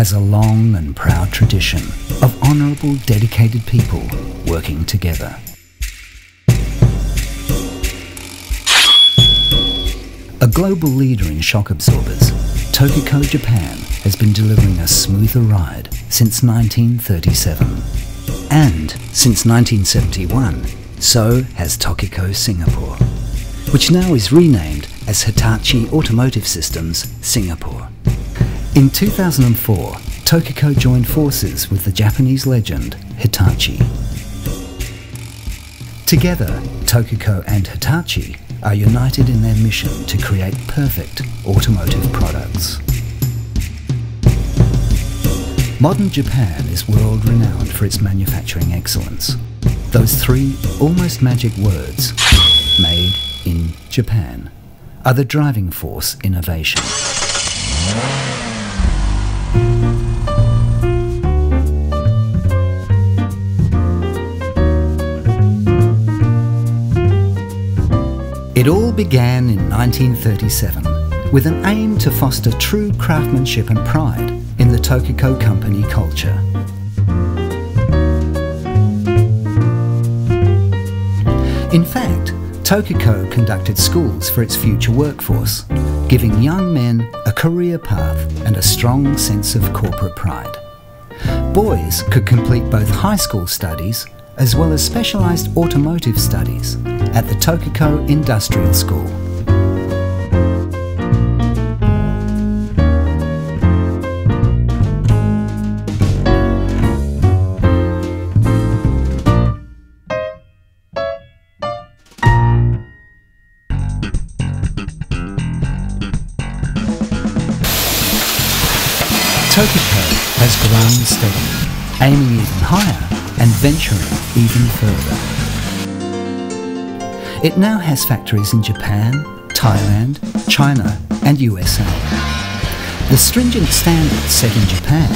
has a long and proud tradition of honourable, dedicated people working together. A global leader in shock absorbers, Tokico Japan has been delivering a smoother ride since 1937. And since 1971, so has Tokico Singapore, which now is renamed as Hitachi Automotive Systems Singapore. In 2004, Tokico joined forces with the Japanese legend Hitachi. Together, Tokico and Hitachi are united in their mission to create perfect automotive products. Modern Japan is world renowned for its manufacturing excellence. Those three almost magic words, made in Japan, are the driving force innovation. It all began in 1937 with an aim to foster true craftsmanship and pride in the Tokico company culture. In fact, Tokico conducted schools for its future workforce, giving young men a career path and a strong sense of corporate pride. Boys could complete both high school studies as well as specialised automotive studies at the Tokico Industrial School. Tokico has grown steadily, aiming even higher and venturing even further. It now has factories in Japan, Thailand, China and USA. The stringent standards set in Japan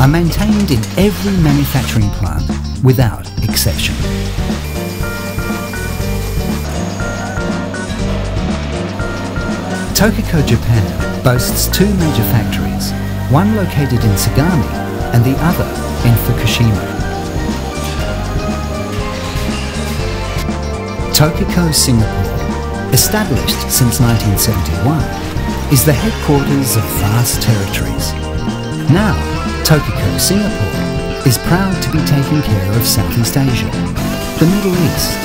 are maintained in every manufacturing plant without exception. Tokico Japan boasts two major factories, one located in Sagami and the other in Fukushima. Tokico Singapore, established since 1971, is the headquarters of vast territories. Now, Tokico Singapore is proud to be taking care of Southeast Asia, the Middle East,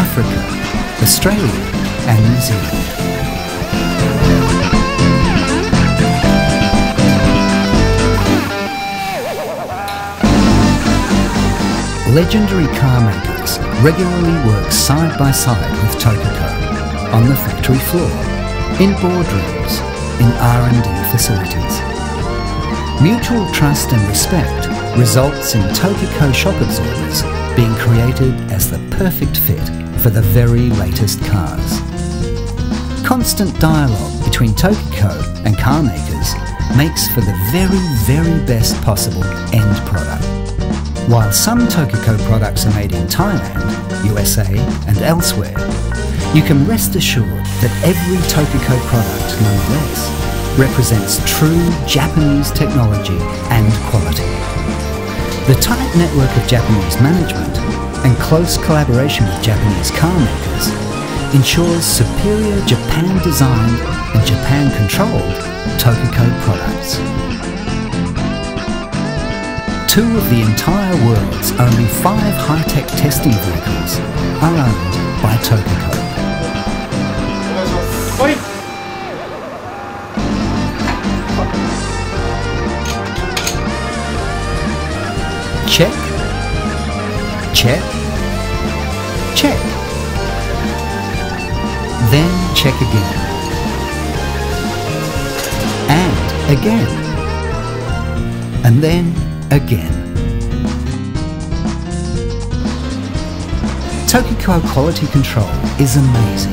Africa, Australia and New Zealand. Legendary car regularly work side by side with Tokico on the factory floor, in boardrooms, in R&D facilities. Mutual trust and respect results in Tokico shock absorbers being created as the perfect fit for the very latest cars. Constant dialogue between Tokico and car makers makes for the very, very best possible end product. While some Tokico products are made in Thailand, USA and elsewhere, you can rest assured that every Tokico product nonetheless represents true Japanese technology and quality. The tight network of Japanese management and close collaboration with Japanese car makers ensures superior Japan-designed and Japan-controlled Tokico products two of the entire world's only five high-tech testing vehicles are owned by Tokico. Check, check, check. Then check again. And again. And then again. Tokico quality control is amazing.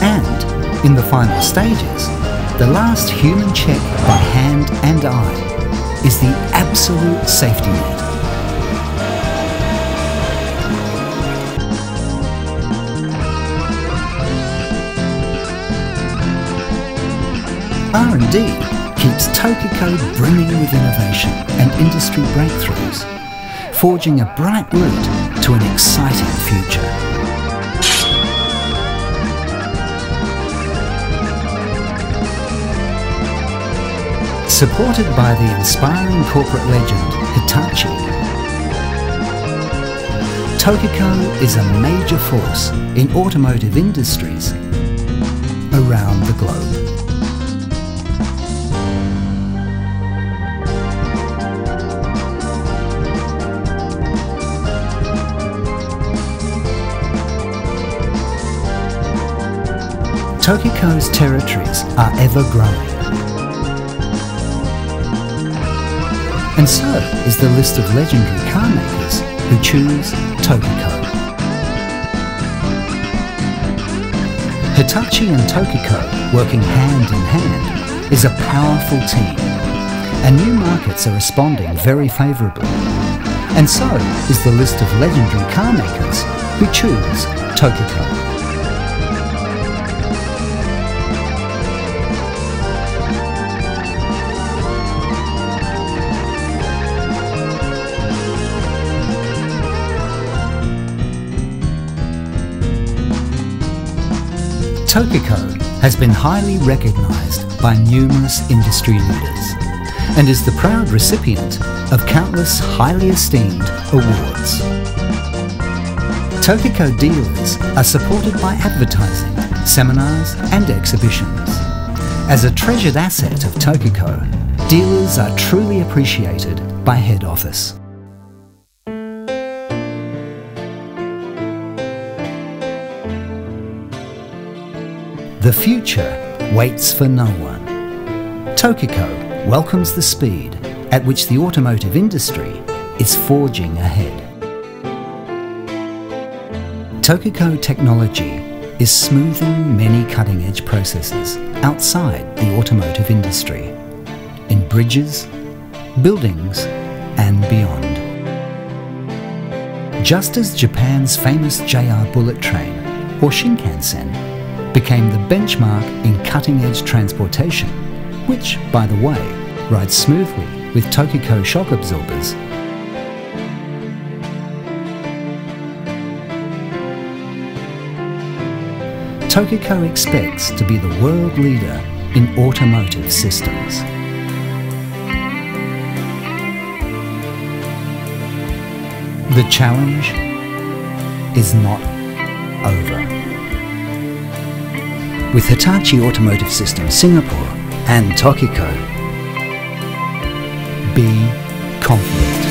And in the final stages, the last human check by hand and eye is the absolute safety net. R&D keeps Tokico brimming with innovation and industry breakthroughs, forging a bright route to an exciting future. Supported by the inspiring corporate legend Hitachi, Tokico is a major force in automotive industries around the globe. Tokico's territories are ever growing. And so is the list of legendary car makers who choose Tokico. Hitachi and Tokico working hand in hand is a powerful team and new markets are responding very favourably. And so is the list of legendary car makers who choose Tokico. Tokico has been highly recognised by numerous industry leaders and is the proud recipient of countless highly esteemed awards. Tokico dealers are supported by advertising, seminars and exhibitions. As a treasured asset of Tokico, dealers are truly appreciated by head office. The future waits for no one. Tokico welcomes the speed at which the automotive industry is forging ahead. Tokico technology is smoothing many cutting-edge processes outside the automotive industry, in bridges, buildings and beyond. Just as Japan's famous JR bullet train, or Shinkansen, became the benchmark in cutting-edge transportation, which, by the way, rides smoothly with Tokico shock absorbers. Tokico expects to be the world leader in automotive systems. The challenge is not over with Hitachi Automotive Systems Singapore and Tokico. Be confident.